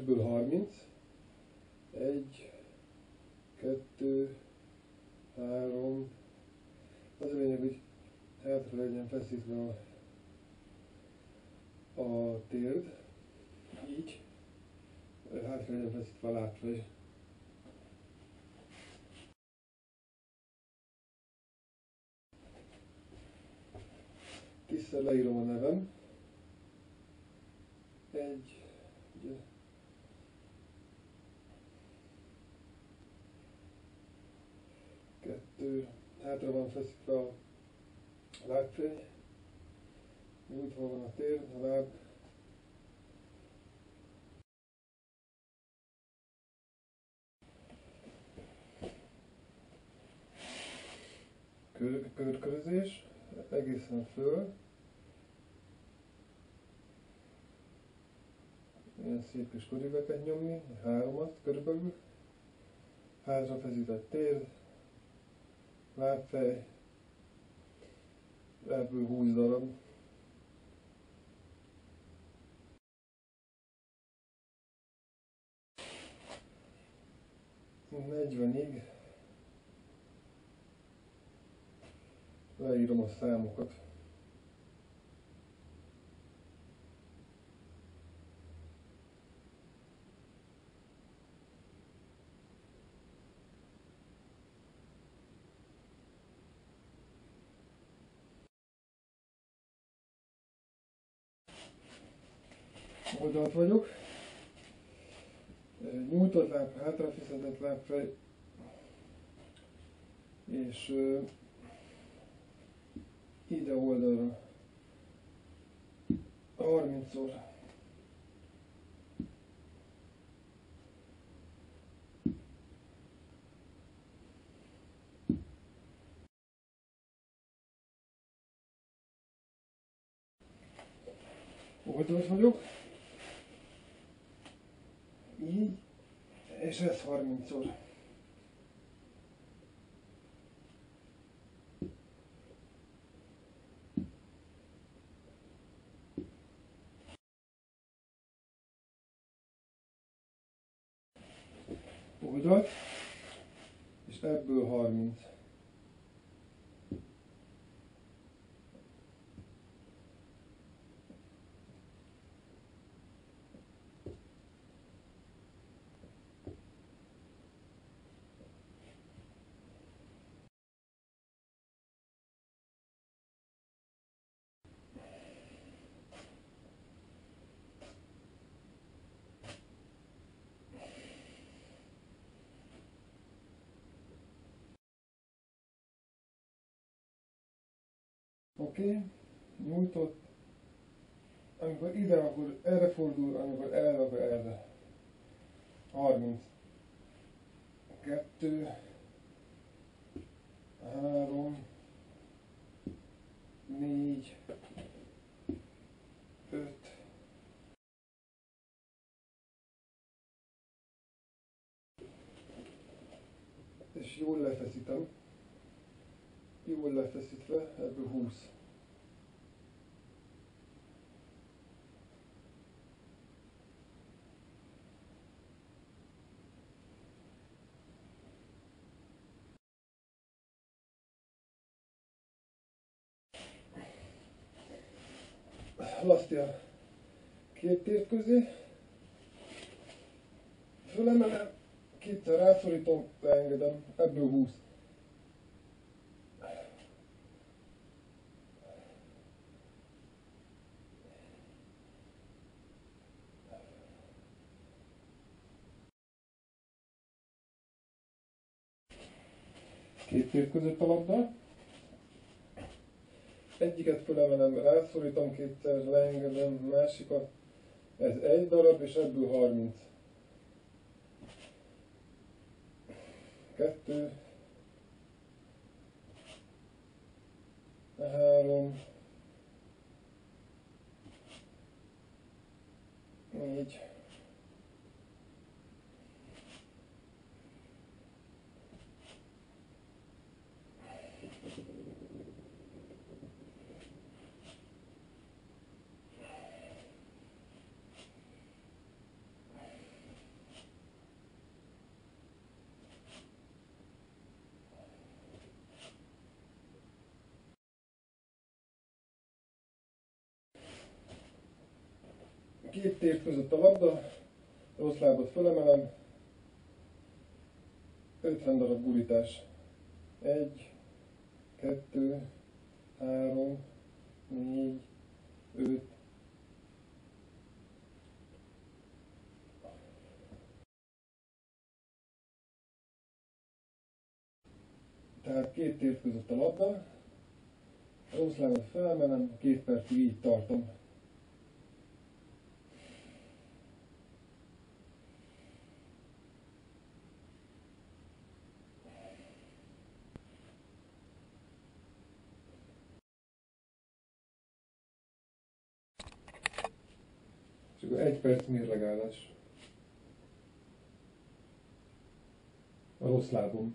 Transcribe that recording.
ebből 30. 1, 2, 3. Az a lényeg, hogy hátra legyen feszítve a, a térd. Így. Hátra legyen feszítve a lábfej. Tisztel leírom a nevem. Egy, kettő, hátra van feszítve a lábfej, nyújtva van a tér, a láb, kör, körkörözés, egészen föl, ilyen szép kis körülveket nyomni, háromat körülbelül, házra feszített tér, lábfej, ebből 20 darab. Negyvenig leírom a számokat. Oldalt vagyok. Nyújtott láb, hátrafizetett lábfej, és ide oldalra 30-szor. Oldalt vagyok így, és ez 30-szor. Oldalt, és ebből 30. Oké, okay. nyújtott. Amikor ide, akkor erre fordul, amikor erre, akkor erre. 30. 2, 3, 4, 5, és jól lefeszítem jól lefeszítve, ebből 20. Lasztia két tért közé, fölemelem, kétszer rászorítom, leengedem, ebből 20. két tér között a labda. Egyiket fölemelem, rászorítom kétszer, leengedem, másikat. Ez egy darab, és ebből 30. Kettő. Három. Négy. Két tért között a labda, rossz lábat fölemelem, 50 darab gurítás. 1, 2, 3, 4, 5, Tehát két tért között a labda, rossz lábat felemelem, két percig így tartom. Akkor egy perc mérlegálás. A rossz lábom.